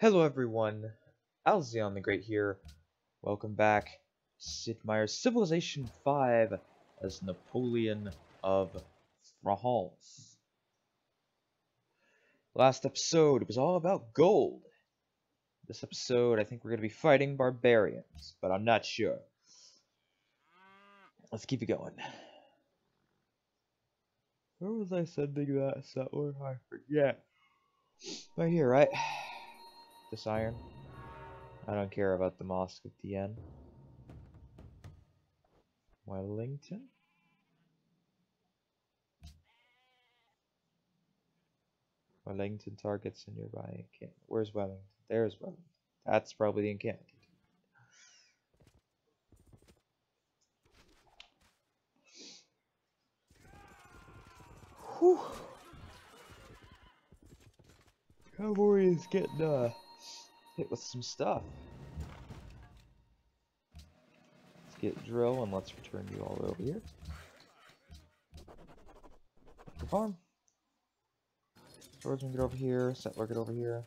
Hello everyone, Alzion the Great here. Welcome back, Sid Meier's Civilization 5 as Napoleon of France. Last episode it was all about gold. This episode, I think we're going to be fighting barbarians, but I'm not sure. Let's keep it going. Where was I sending that settler? I forget. Right here, right? This iron. I don't care about the Mosque at the end. Wellington? Wellington targets a nearby encampment. Where's Wellington? There's Wellington. That's probably the encampment. Whew. Cavalry is getting uh, hit with some stuff. Let's get drill and let's return you all over here. The farm. Swordsman get over here, settler get over here.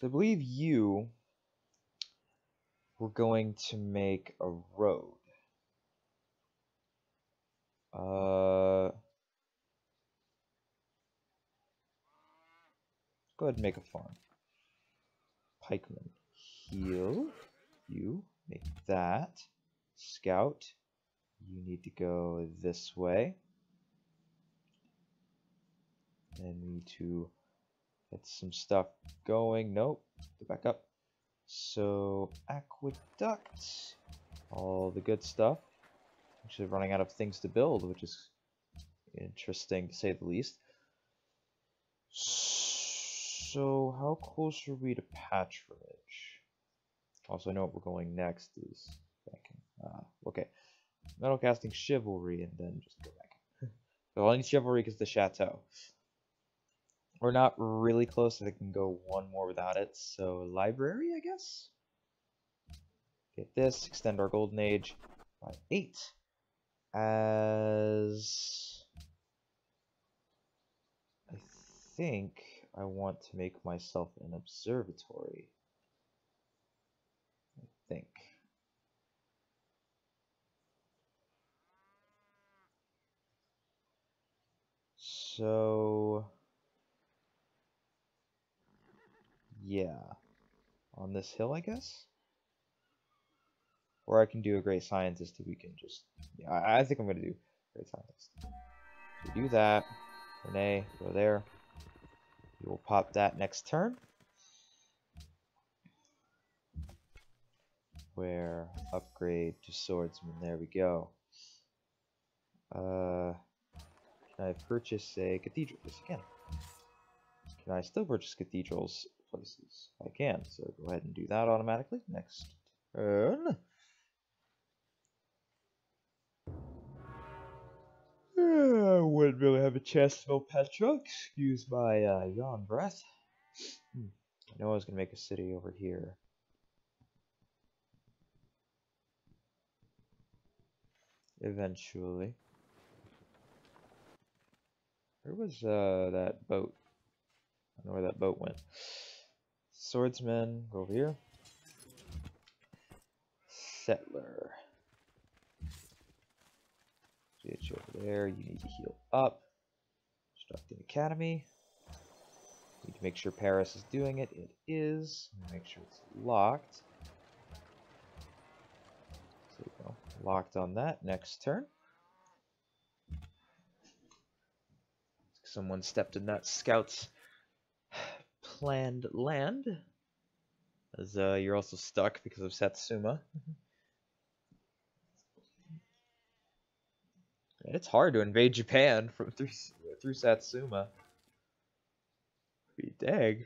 So I believe you were going to make a road. Uh, go ahead and make a farm. Pikeman, heal. You make that. Scout, you need to go this way. And we need to get some stuff going. Nope, go back up. So, aqueduct, all the good stuff. Actually running out of things to build, which is interesting to say the least. So, how close are we to patronage? Also, I know what we're going next is banking. Ah, okay. Metal casting chivalry and then just go back. so I need chivalry because the chateau. We're not really close. I can go one more without it. So library, I guess. Get this. Extend our golden age by eight as I think I want to make myself an observatory. I think. So, yeah, on this hill, I guess? Or I can do a great scientist if we can just... Yeah, I, I think I'm going to do great scientist. So do that. Renee, go there. We will pop that next turn. Where upgrade to swordsman. There we go. Uh, can I purchase a cathedral? Yes, I can. Can I still purchase cathedrals places? I can. So go ahead and do that automatically. Next turn. I wouldn't really have a chance to Petra. Excuse my uh, yawn breath. Hmm. I know I was going to make a city over here. Eventually. Where was uh, that boat? I don't know where that boat went. Swordsman, go over here. Settler. You over there. You need to heal up. An academy. Need to make sure Paris is doing it. It is. Make sure it's locked. There we go. Locked on that. Next turn. Someone stepped in that scout's planned land. As uh, you're also stuck because of Satsuma. It's hard to invade Japan from through through Satsuma. Be dang.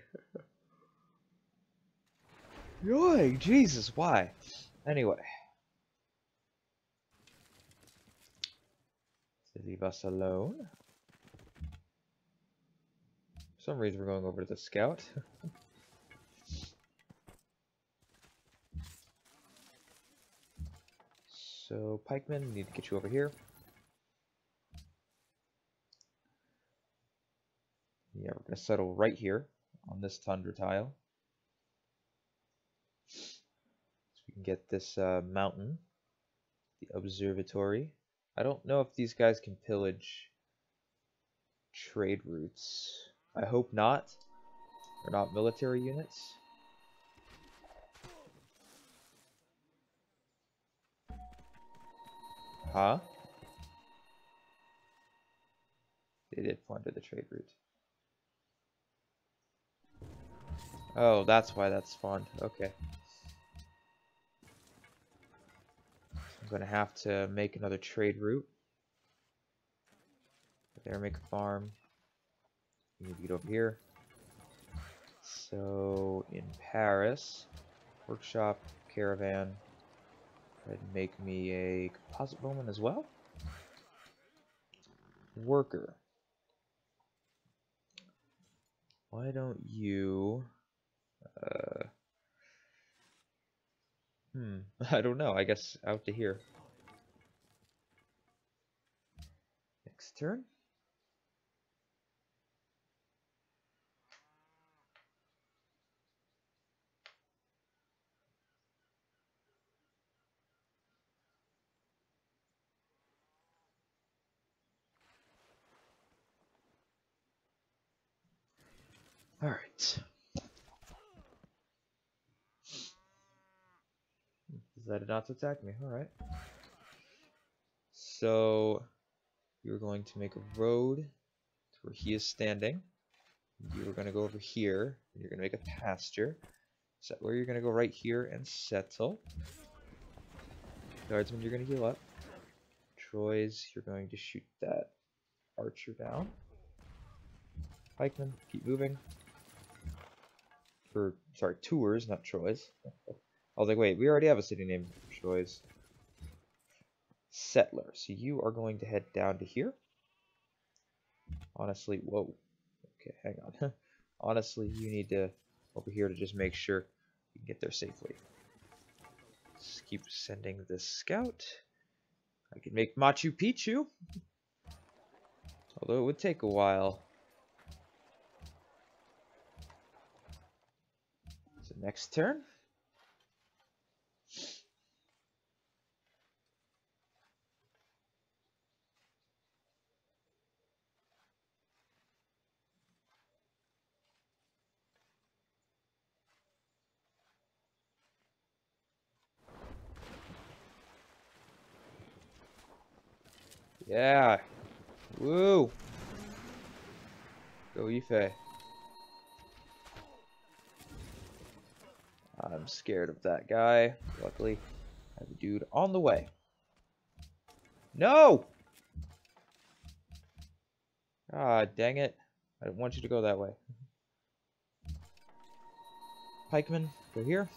Yoing, Jesus, why? Anyway. To leave us alone. For some reason we're going over to the scout. so, pikemen, need to get you over here. Yeah, we're going to settle right here. on this tundra tile. So we can get this uh, mountain, the observatory. I don't know if these guys can pillage trade routes. I hope not. They're not military units. Huh? They did plunder the trade route. Oh, that's why that's spawned. Okay. I'm gonna have to make another trade route. There, make a farm. You need to get over here. So, in Paris, workshop, caravan, and make me a composite bowman as well. Worker. Why don't you... Uh, hmm, I don't know. I guess out to here. Next turn. Alright. Decided not to attack me. Alright. So, you're going to make a road to where he is standing. You're going to go over here. You're going to make a pasture. Set where you're going to go right here and settle. Guardsmen, you're going to heal up. Troyes, you're going to shoot that archer down. Pikemen, keep moving or sorry, tours, not Troyes. I was like, wait, we already have a city named Troyes. Settler. So you are going to head down to here. Honestly, whoa. Okay, hang on. Honestly, you need to over here to just make sure you can get there safely. Just keep sending this scout. I can make Machu Picchu. Although it would take a while. So next turn. Yeah. Woo. Go Ife. I'm scared of that guy. Luckily, I have a dude on the way. No! Ah, dang it. I didn't want you to go that way. Pikeman, go here.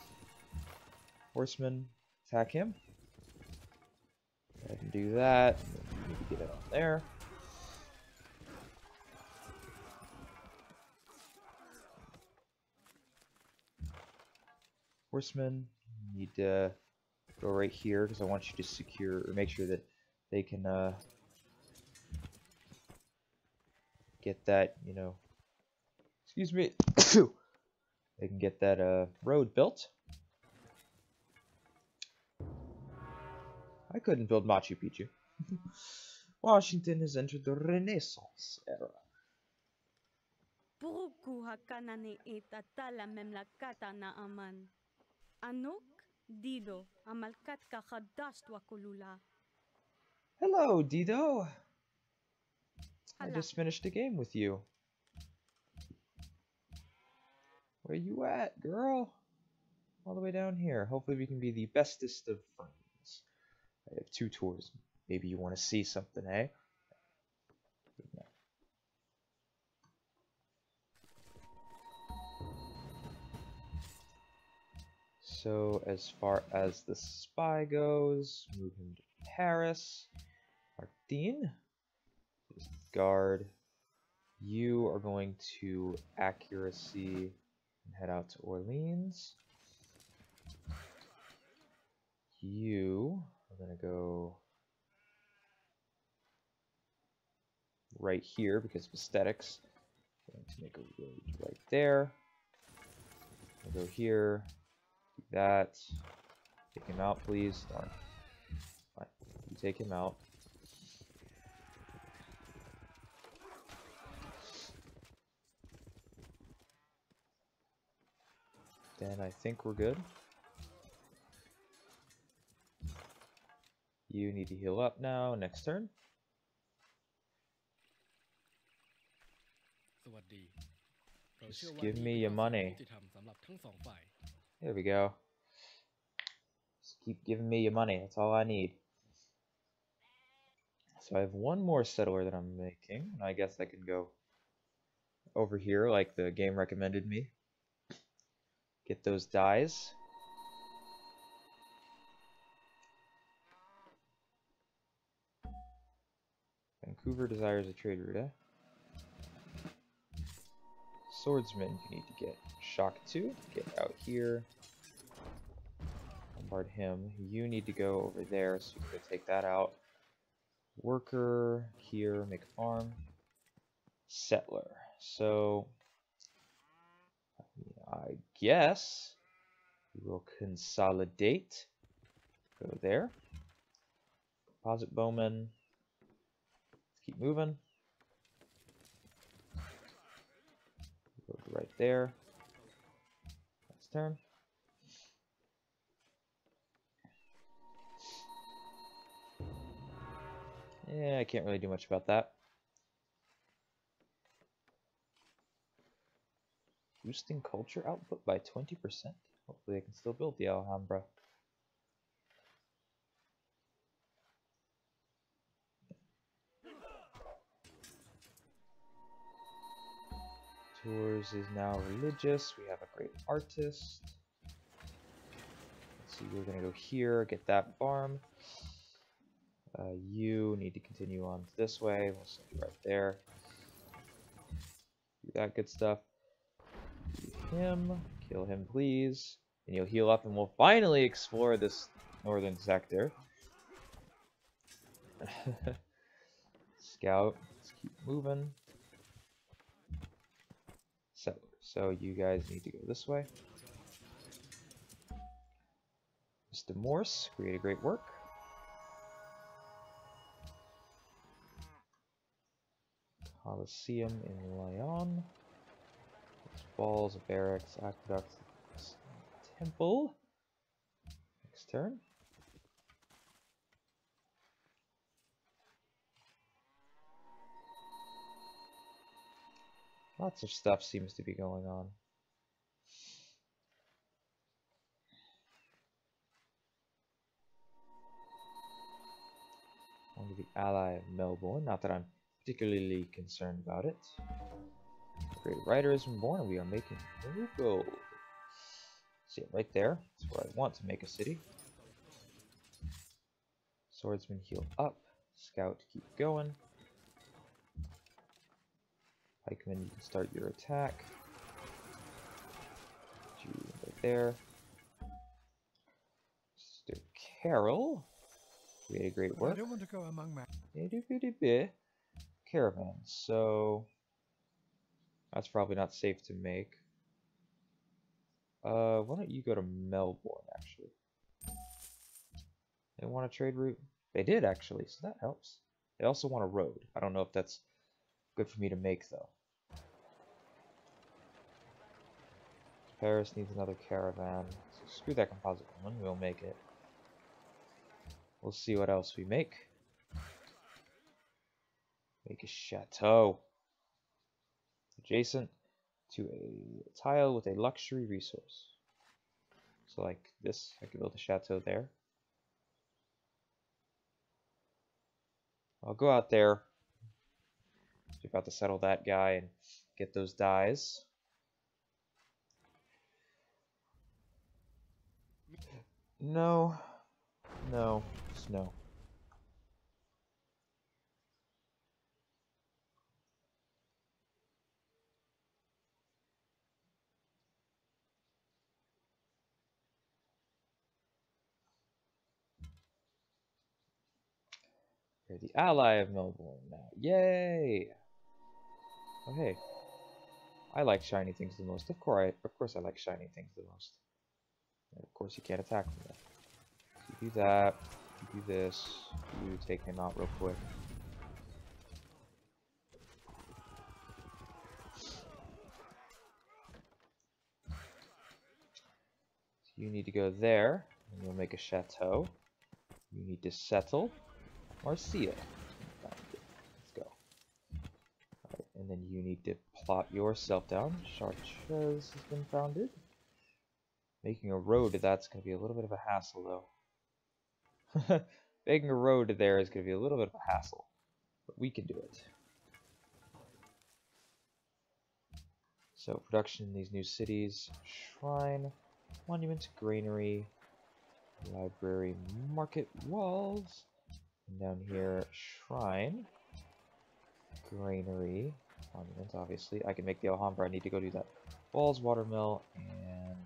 Horseman, attack him. I can do that. Need to get it on there. horsemen need to go right here because I want you to secure or make sure that they can uh, get that, you know, excuse me, they can get that uh, road built. I couldn't build Machu Picchu. Washington has entered the Renaissance era. aman. Anok Dido amalkat wakulula. Hello, Dido. I just finished a game with you. Where are you at, girl? All the way down here. Hopefully we can be the bestest of friends. I have two tours. Maybe you want to see something, eh? So as far as the spy goes, move him to Paris. Martin guard. You are going to accuracy and head out to Orleans. You are going to go right here because of aesthetics. to make a road right there. I'll go here. Do that. Take him out, please. Darn. Fine. You take him out. Then I think we're good. You need to heal up now. Next turn. Just Give me your money. Here There we go. Just keep giving me your money. That's all I need. So I have one more settler that I'm making and I guess I can go over here like the game recommended me. Get those dyes. Vancouver desires a trade route, eh? Swordsman, you need to get shock 2. Get out here. Bombard him. You need to go over there, so you can take that out. Worker, here, make farm. Settler. So, I guess we will consolidate. Go there. Composite bowman. Let's keep moving. Go right there. Next turn. Yeah, I can't really do much about that. Boosting culture output by 20%. Hopefully I can still build the Alhambra. Tours is now religious. We have a great artist. Let's see, we're gonna go here, get that farm. Uh, you need to continue on this way. We'll send you right there. Do that good stuff. Him. Kill him, please. And you'll heal up, and we'll finally explore this northern sector. Scout. Let's keep moving. So you guys need to go this way. Mr. Morse, created great work. Coliseum in Lyon. Balls, barracks, aqueducts, temple. Next turn. Lots of stuff seems to be going on. Only the ally of Melbourne, not that I'm particularly concerned about it. Great writer been born, we are making new. See it right there? That's where I want to make a city. Swordsman heal up. Scout keep going. Pikeman, you can start your attack. Right there. Mr. Carol. Created great I don't want to go among my. Caravan. So that's probably not safe to make. Uh, why don't you go to Melbourne actually? They want a trade route. They did actually, so that helps. They also want a road. I don't know if that's good for me to make though. Paris needs another caravan. So screw that composite one. We'll make it. We'll see what else we make. Make a chateau. Adjacent to a tile with a luxury resource. So like this, I could build a chateau there. I'll go out there. About to settle that guy and get those dyes. No. No. Just no. You're the ally of Melbourne now. Yay! Oh hey. I like shiny things the most. Of course, I, of course, I like shiny things the most. And of course, you can't attack from there. So you do that. You do this. You take him out real quick. you need to go there, and you'll make a chateau. You need to settle Marcia. Let's go. Alright, and then you need to plot yourself down. Chartres has been founded. Making a road to that's going to be a little bit of a hassle, though. Making a road to there is going to be a little bit of a hassle. But we can do it. So, production in these new cities. Shrine. Monument, granary, library, market walls. And down here, shrine, granary, monument, obviously. I can make the Alhambra, I need to go do that. Walls, watermill, and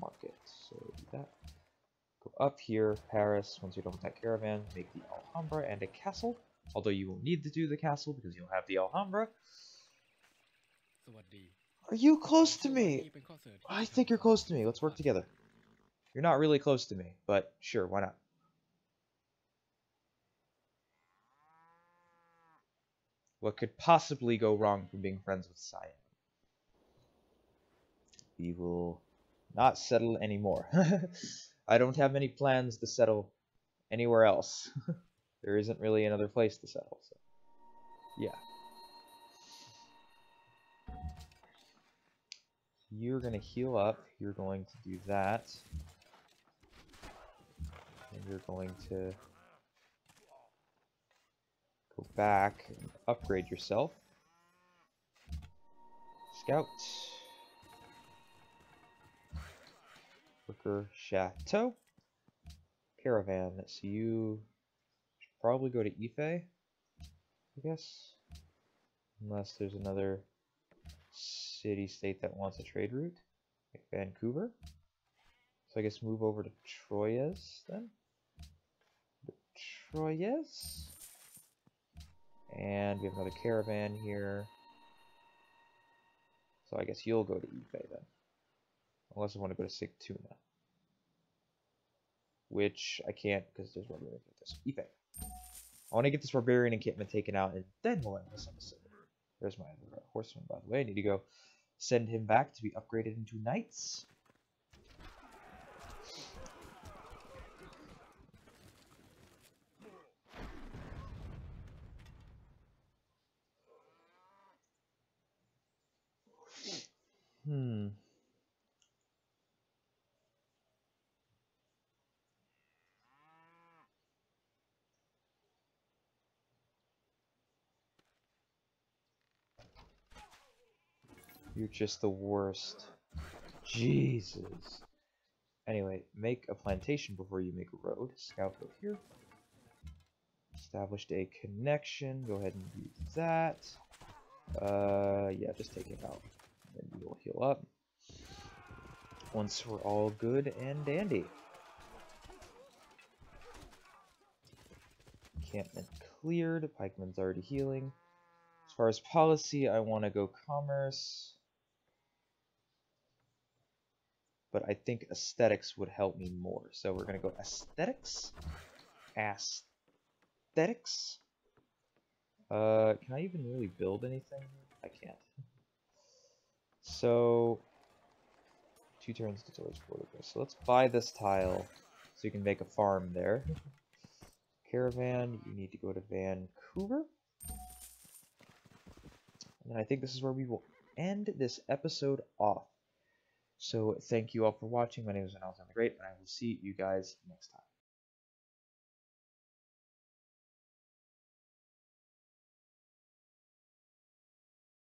market. So that. Go up here, Paris, once you're done with that caravan, make the Alhambra and a castle. Although you will need to do the castle because you'll have the Alhambra. Are you close to me? I think you're close to me. Let's work together. You're not really close to me, but sure, why not? What could possibly go wrong from being friends with Siam? We will not settle anymore. I don't have any plans to settle anywhere else. there isn't really another place to settle, so yeah. You're going to heal up. You're going to do that. And you're going to go back and upgrade yourself. Scout. Worker Chateau. Caravan. So you should probably go to Ife, I guess. Unless there's another city state that wants a trade route, like Vancouver. So I guess move over to Troyes then. Troyes. And we have another caravan here. So I guess you'll go to Ife then. Unless I want to go to Sigtuna. Which I can't because there's barbarian this. Ife. I want to get this barbarian encampment taken out and then we'll end this episode. There's my other horseman, by the way. I need to go send him back to be upgraded into knights. Hmm. You're just the worst. Jesus. Anyway, make a plantation before you make a road. Scout go here. Established a connection. Go ahead and do that. Uh, yeah, just take it out. Then you will heal up. Once we're all good and dandy. Encampment cleared. Pikeman's already healing. As far as policy, I want to go commerce. But I think aesthetics would help me more. So we're going to go aesthetics. Aesthetics. Uh, can I even really build anything? I can't. So, two turns to towards Portugal. So let's buy this tile so you can make a farm there. Caravan, you need to go to Vancouver. And I think this is where we will end this episode off. So thank you all for watching. My name is Alzion the Great, and I will see you guys next time.